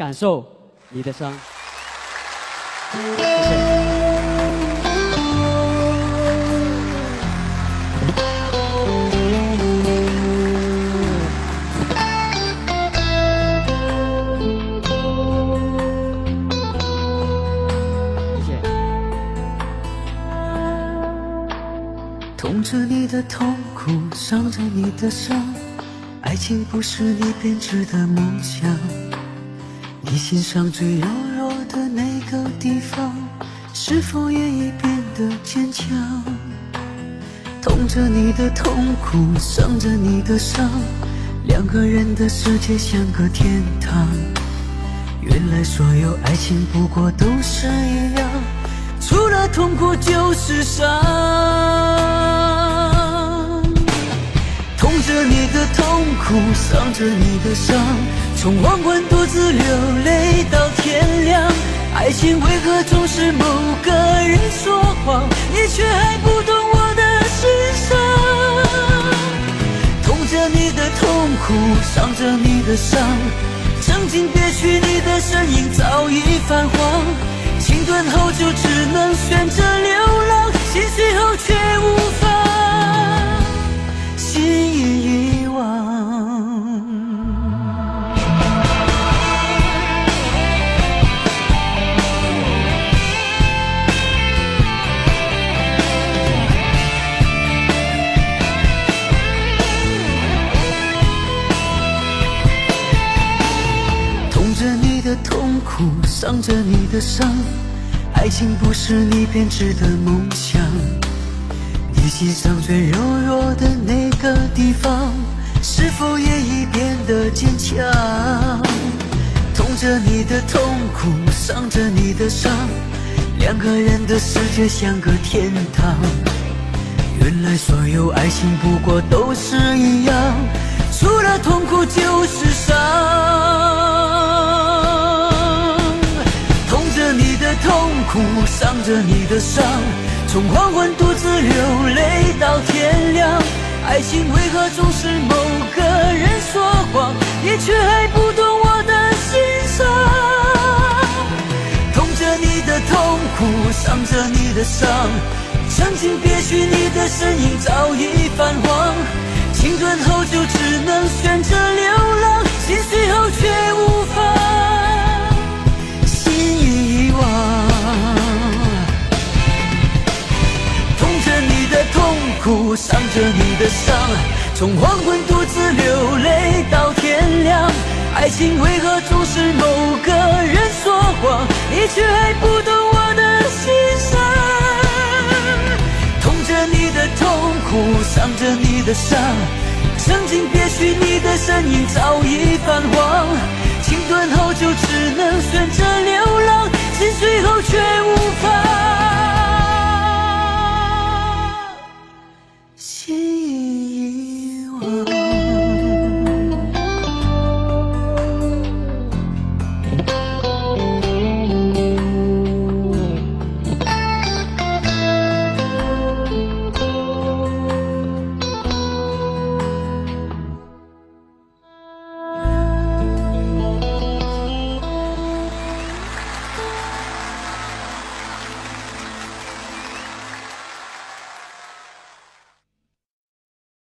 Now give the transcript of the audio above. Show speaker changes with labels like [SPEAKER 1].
[SPEAKER 1] 感受你的伤。谢谢。
[SPEAKER 2] 痛着你的痛苦，伤着你的伤，爱情不是你编织的梦想。你心上最柔弱的那个地方，是否也已变得坚强？痛着你的痛苦，伤着你的伤，两个人的世界像个天堂。原来所有爱情不过都是一样，除了痛苦就是伤。痛着你的痛苦，伤着你的伤，从黄昏独自流泪到天亮。爱情为何总是某个人说谎，你却还不懂我的心伤？痛着你的痛苦，伤着你的伤，曾经憋屈你的身影早已泛黄，情断后就只能选择流的痛苦，伤着你的伤，爱情不是你编织的梦想。你心上最柔弱的那个地方，是否也已变得坚强？痛着你的痛苦，伤着你的伤，两个人的世界像个天堂。原来所有爱情不过都是一样，除了痛苦就是伤。痛苦，伤着你的伤，从黄昏独自流泪到天亮。爱情为何总是某个人说谎，你却还不懂我的心伤？痛着你的痛苦，伤着你的伤，曾经憋屈你的身影早已泛黄，情断后就只能从黄昏独自流泪到天亮。爱情为何总是某个人说谎，你却还不懂我的心伤？痛着你的痛苦，伤着你的伤，曾经憋屈你的身影早已泛黄，情断后就只能选择流浪，心碎后却无法。